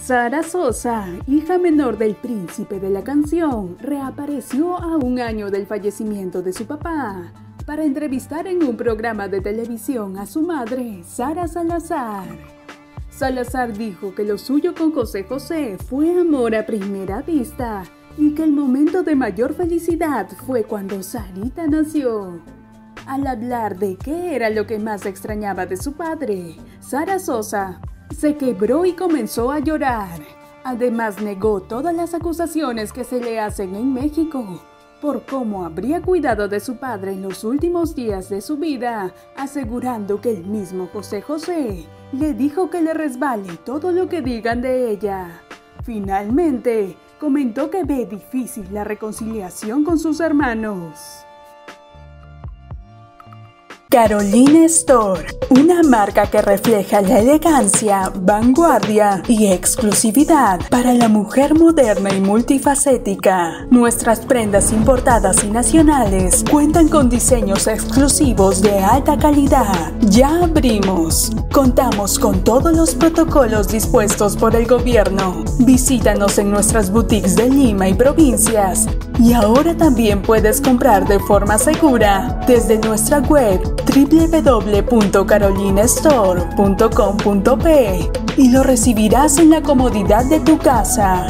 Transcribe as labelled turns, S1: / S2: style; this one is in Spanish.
S1: Sara Sosa, hija menor del príncipe de la canción, reapareció a un año del fallecimiento de su papá para entrevistar en un programa de televisión a su madre, Sara Salazar. Salazar dijo que lo suyo con José José fue amor a primera vista y que el momento de mayor felicidad fue cuando Sarita nació. Al hablar de qué era lo que más extrañaba de su padre, Sara Sosa se quebró y comenzó a llorar. Además negó todas las acusaciones que se le hacen en México por cómo habría cuidado de su padre en los últimos días de su vida, asegurando que el mismo José José le dijo que le resbale todo lo que digan de ella. Finalmente, comentó que ve difícil la reconciliación con sus hermanos. Carolina Store, una marca que refleja la elegancia, vanguardia y exclusividad para la mujer moderna y multifacética. Nuestras prendas importadas y nacionales cuentan con diseños exclusivos de alta calidad. Ya abrimos. Contamos con todos los protocolos dispuestos por el gobierno. Visítanos en nuestras boutiques de Lima y provincias. Y ahora también puedes comprar de forma segura desde nuestra web www.carolinestore.com.p y lo recibirás en la comodidad de tu casa.